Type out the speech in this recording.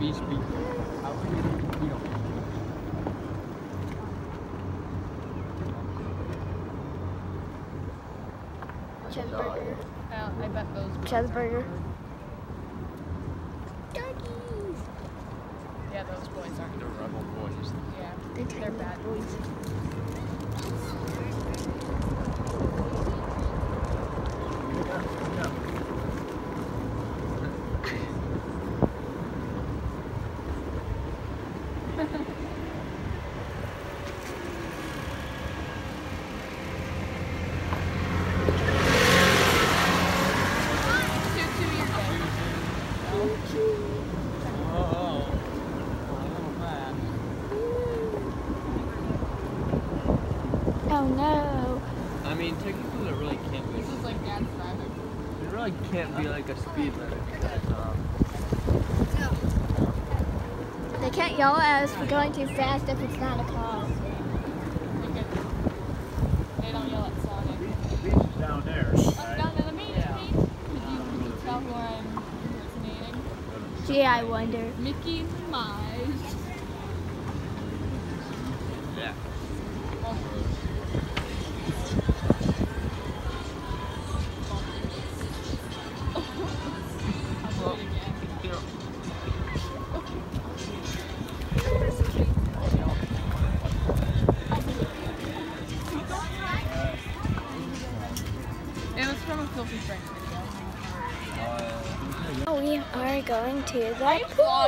beach people. How would you, you know, Cheeseburger. Yeah, oh, I bet those. Cheeseburger. Yeah, those boys aren't. the rebel boys. Yeah, They're, they're bad boys. Two, two years old. Oh, a little bad. Oh no. I mean, technically, there really can't be. This is like dad's driving. There really can't be like a speed limit. Um, They can't yell at us for going too fast if it's not a car. They don't yell at Sonic. Beach is down there. Let's right? go to the beach, Pete. Could you, could you tell who I'm impersonating? Gee, I wonder. Mickey Mouse. Oh, we are going to the pool.